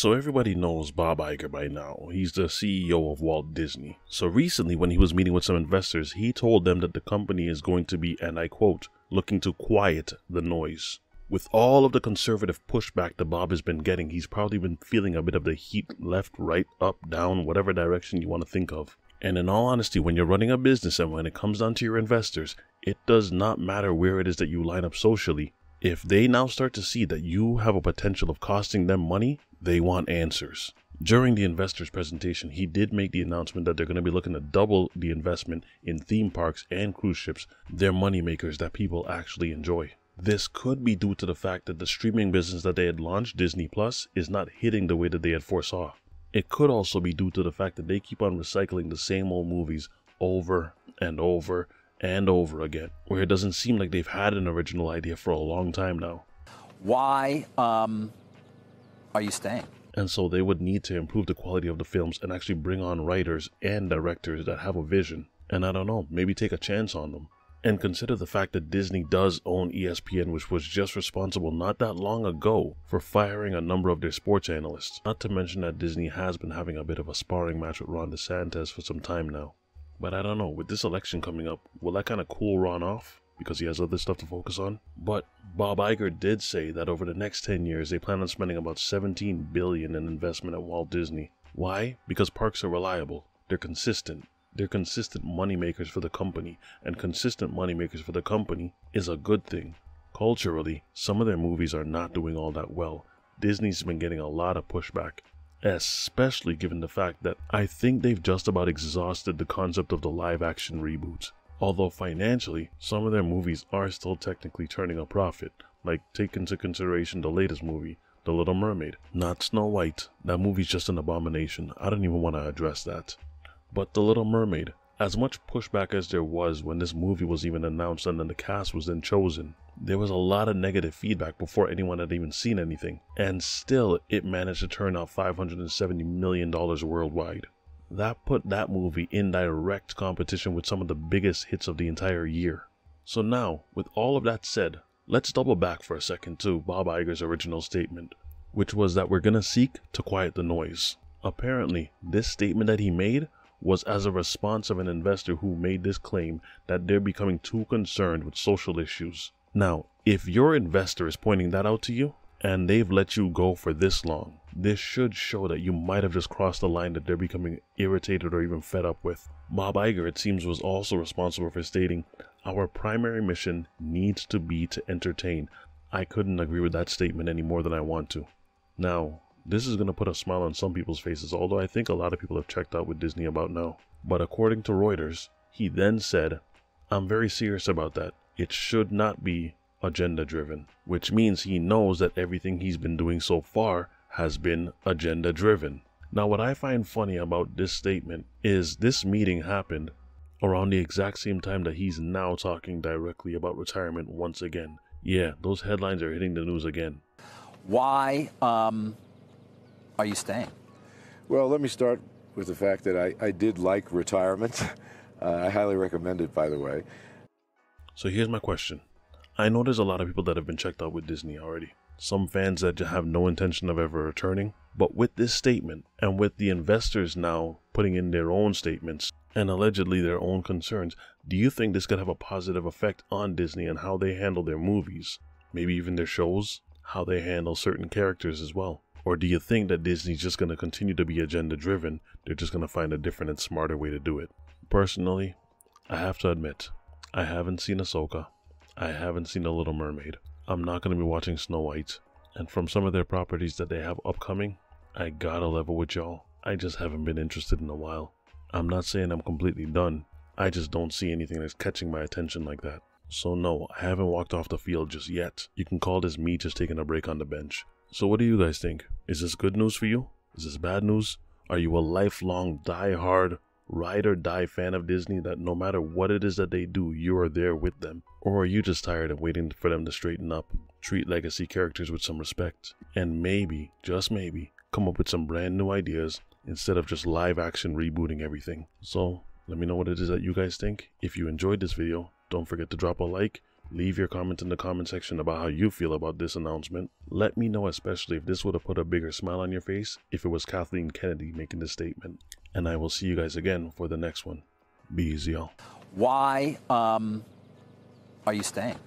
So everybody knows Bob Iger by now. He's the CEO of Walt Disney. So recently when he was meeting with some investors, he told them that the company is going to be, and I quote, looking to quiet the noise. With all of the conservative pushback that Bob has been getting, he's probably been feeling a bit of the heat left, right, up, down, whatever direction you want to think of. And in all honesty, when you're running a business and when it comes down to your investors, it does not matter where it is that you line up socially. If they now start to see that you have a potential of costing them money, they want answers. During the investors presentation, he did make the announcement that they're going to be looking to double the investment in theme parks and cruise ships. They're money makers that people actually enjoy. This could be due to the fact that the streaming business that they had launched, Disney Plus, is not hitting the way that they had foresaw. It could also be due to the fact that they keep on recycling the same old movies over and over and over again, where it doesn't seem like they've had an original idea for a long time now. Why um, are you staying? And so they would need to improve the quality of the films and actually bring on writers and directors that have a vision. And I don't know, maybe take a chance on them. And consider the fact that Disney does own ESPN, which was just responsible not that long ago for firing a number of their sports analysts. Not to mention that Disney has been having a bit of a sparring match with Ron DeSantis for some time now. But I don't know, with this election coming up, will that kind of cool Ron off? Because he has other stuff to focus on. But Bob Iger did say that over the next 10 years, they plan on spending about 17 billion in investment at Walt Disney. Why? Because parks are reliable, they're consistent, they're consistent money makers for the company, and consistent money makers for the company is a good thing. Culturally, some of their movies are not doing all that well. Disney's been getting a lot of pushback, especially given the fact that I think they've just about exhausted the concept of the live action reboots. Although financially, some of their movies are still technically turning a profit, like take into consideration the latest movie, The Little Mermaid. Not Snow White, that movie's just an abomination. I don't even want to address that. But The Little Mermaid, as much pushback as there was when this movie was even announced and then the cast was then chosen, there was a lot of negative feedback before anyone had even seen anything, and still it managed to turn out $570 million worldwide. That put that movie in direct competition with some of the biggest hits of the entire year. So now, with all of that said, let's double back for a second to Bob Iger's original statement, which was that we're gonna seek to quiet the noise. Apparently, this statement that he made was as a response of an investor who made this claim that they're becoming too concerned with social issues. Now, if your investor is pointing that out to you and they've let you go for this long, this should show that you might have just crossed the line that they're becoming irritated or even fed up with. Bob Iger, it seems, was also responsible for stating, Our primary mission needs to be to entertain. I couldn't agree with that statement any more than I want to. Now, this is going to put a smile on some people's faces, although I think a lot of people have checked out with Disney about now. But according to Reuters, he then said, I'm very serious about that. It should not be agenda driven, which means he knows that everything he's been doing so far has been agenda driven. Now, what I find funny about this statement is this meeting happened around the exact same time that he's now talking directly about retirement once again. Yeah, those headlines are hitting the news again. Why um, are you staying? Well, let me start with the fact that I, I did like retirement. Uh, I highly recommend it, by the way. So here's my question. I know there's a lot of people that have been checked out with Disney already. Some fans that have no intention of ever returning. But with this statement, and with the investors now putting in their own statements, and allegedly their own concerns, do you think this could have a positive effect on Disney and how they handle their movies? Maybe even their shows? How they handle certain characters as well? Or do you think that Disney's just going to continue to be agenda driven? They're just going to find a different and smarter way to do it. Personally, I have to admit, I haven't seen Ahsoka. I haven't seen The Little Mermaid. I'm not going to be watching Snow White. And from some of their properties that they have upcoming, I gotta level with y'all. I just haven't been interested in a while. I'm not saying I'm completely done. I just don't see anything that's catching my attention like that. So no, I haven't walked off the field just yet. You can call this me just taking a break on the bench. So what do you guys think? Is this good news for you? Is this bad news? Are you a lifelong die-hard ride or die fan of Disney that no matter what it is that they do, you are there with them? Or are you just tired of waiting for them to straighten up, treat legacy characters with some respect, and maybe, just maybe, come up with some brand new ideas instead of just live action rebooting everything? So, let me know what it is that you guys think. If you enjoyed this video, don't forget to drop a like, Leave your comment in the comment section about how you feel about this announcement. Let me know especially if this would have put a bigger smile on your face if it was Kathleen Kennedy making this statement. And I will see you guys again for the next one. Be easy, y'all. Why um, are you staying?